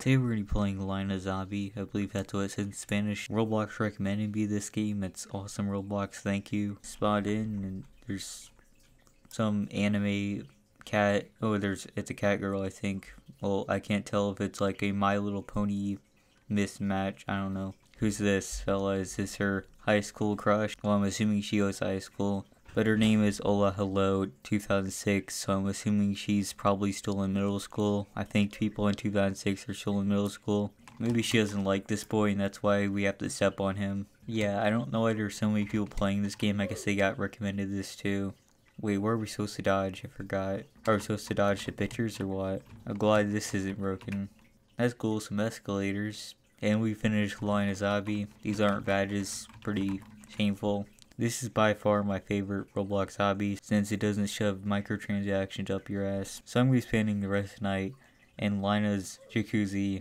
Today we're going to be playing Line of. I believe that's what it says in Spanish. Roblox recommended me this game. It's awesome Roblox. Thank you. Spot in and there's some anime cat. Oh, there's it's a cat girl, I think. Well, I can't tell if it's like a My Little Pony mismatch. I don't know. Who's this fella? Is this her high school crush? Well, I'm assuming she goes to high school. But her name is Ola Hello 2006, so I'm assuming she's probably still in middle school. I think people in 2006 are still in middle school. Maybe she doesn't like this boy and that's why we have to step on him. Yeah, I don't know why there's so many people playing this game. I guess they got recommended this too. Wait, where are we supposed to dodge? I forgot. Are we supposed to dodge the pictures or what? I'm glad this isn't broken. That's cool, some escalators. And we finished Line of Zombie. These aren't badges, pretty shameful. This is by far my favorite Roblox obby since it doesn't shove microtransactions up your ass. So I'm going to be spending the rest of the night in Lyna's jacuzzi